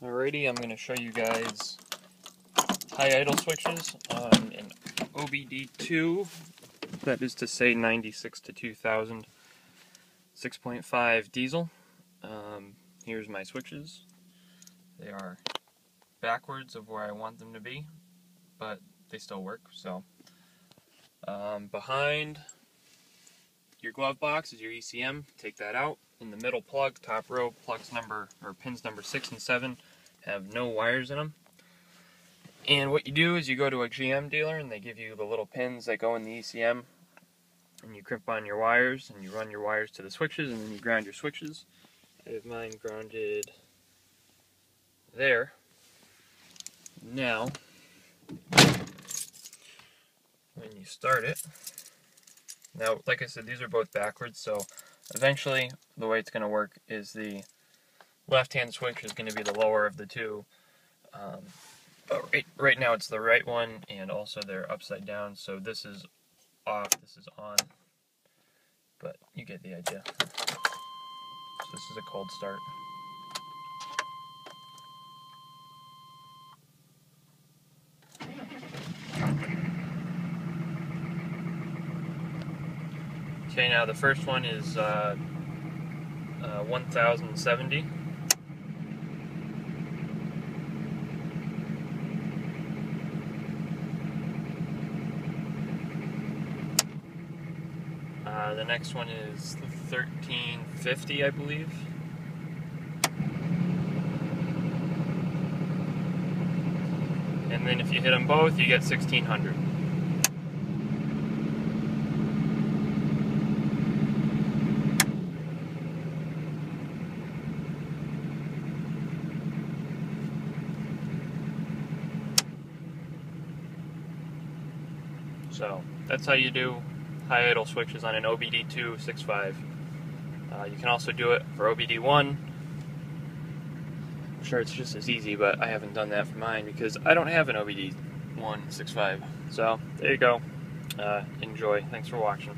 Alrighty, I'm going to show you guys high idle switches on an OBD2, that is to say 96 to 2000, 6.5 diesel. Um, here's my switches. They are backwards of where I want them to be, but they still work, so. Um, behind your glove box is your ECM, take that out. In the middle plug, top row, plugs number, or pins number 6 and 7 have no wires in them. And what you do is you go to a GM dealer and they give you the little pins that go in the ECM and you crimp on your wires and you run your wires to the switches and then you ground your switches. I have mine grounded there. Now, when you start it, now, like I said, these are both backwards, so eventually the way it's going to work is the left-hand switch is going to be the lower of the two. Um, but right, right now it's the right one, and also they're upside down, so this is off, this is on, but you get the idea. So this is a cold start. Okay, now the first one is uh, uh, 1070. Uh, the next one is 1350, I believe. And then if you hit them both, you get 1600. So that's how you do high idle switches on an OBD2 6.5. Uh, you can also do it for OBD1. I'm sure it's just as easy, but I haven't done that for mine because I don't have an OBD1 6.5. So there you go. Uh, enjoy. Thanks for watching.